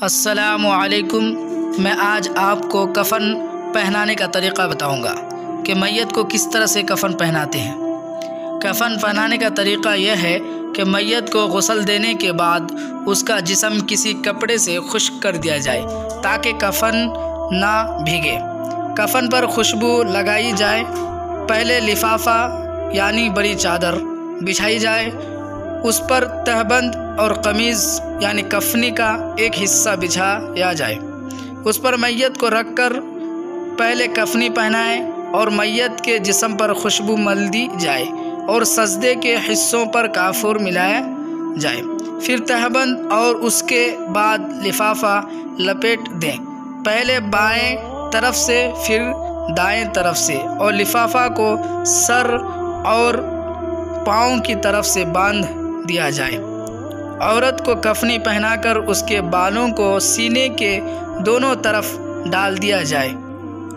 السلام علیکم، میں آج آپ کو کفن پہنانے کا طریقہ بتاؤں گا کہ میت کو کس طرح سے کفن پہناتے ہیں۔ کفن پہنانے کا طریقہ یہ ہے کہ میت کو غسل دینے کے بعد اس کا جسم کسی کپڑے سے خشک کر دیا جائے تاکہ کفن نہ بھیگے۔ کفن پر خوشبو لگائی جائے، پہلے لفافہ یعنی بڑی چادر بچھائی جائے اس پر تہبند اور قمیض یعنی کفنی کا ایک حصہ بچھایا جائے۔ اس پر میت کو رکھ کر پہلے کفنی پہنائے اور میت کے جسم پر خوشبو مل دی جائے اور سجدے کے حصوں پر کافور ملایا جائے۔ پھر تہبند اور اس کے بعد لفافہ، لپیٹ دیں۔ پہلے بائیں طرف سے، پھر دائیں طرف سے۔ اور لفافہ کو سر اور پاؤں کی طرف سے باندھ۔ دیا جائے۔ عورت کو کفنی پہنا کر اس کے بالوں کو سینے کے دونوں طرف ڈال دیا جائے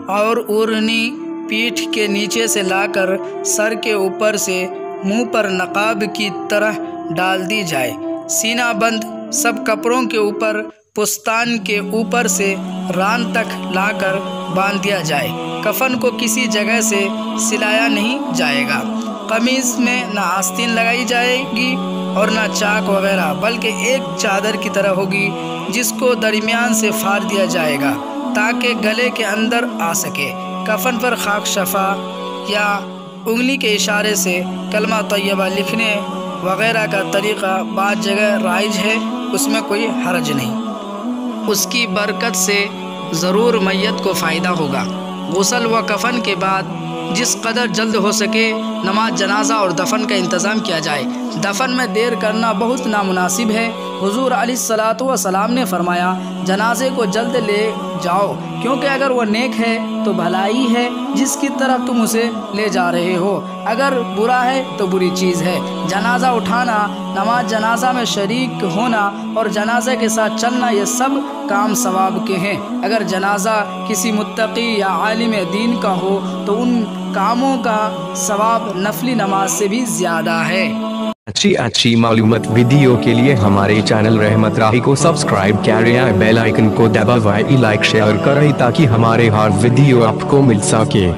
اور اورنی پیٹھ کے نیچے سے لا کر سر کے اوپر سے منہ پر نقاب کی طرح ڈال دی جائے۔ سینہ بند سب کپڑوں کے اوپر، پستان کے اوپر سے ران تک لا کر باندھ دیا جائے۔ کفن کو کسی جگہ سے سلایا نہیں جائے گا۔ قمیض میں نہ آستین لگائی جائے گی اور نہ چاک وغیرہ، بلکہ ایک چادر کی طرح ہوگی، جس کو درمیان سے پھاڑ دیا جائے گا تاکہ گلے کے اندر آ سکے۔ کفن پر خاک شفا یا انگلی کے اشارے سے کلمہ طیبہ لکھنے وغیرہ کا طریقہ بعض جگہ رائج ہے، اس میں کوئی حرج نہیں۔ اس کی برکت سے ضرور میت کو فائدہ ہوگا۔ غسل و کفن کے بعد جس قدر جلد ہو سکے نماز جنازہ اور دفن کا انتظام کیا جائے۔ دفن میں دیر کرنا بہت نامناسب ہے۔ حضور علیہ السلاۃ والسلام نے فرمایا، جنازے کو جلد لے جاؤ، کیونکہ اگر وہ نیک ہے تو بھلائی ہے جس کی طرف تم اسے لے جا رہے ہو۔ اگر برا ہے تو بری چیز ہے۔ جنازہ اٹھانا، نماز جنازہ میں شریک ہونا اور جنازہ کے ساتھ چلنا، یہ سب کام ثواب کے ہیں۔ اگر جنازہ کسی متقی یا عالم دین کا ہو، تو ان کاموں کا ثواب نفلی نماز سے بھی زیادہ ہے۔ اچھی اچھی معلومات ویڈیو کے لیے ہمارے چینل رحمت راہی کو سبسکرائب کریں بیل آئیکن کو دبائیں لائک، شیئر کریں تاکہ ہمارے ہر ویڈیو آپ کو مل سکے۔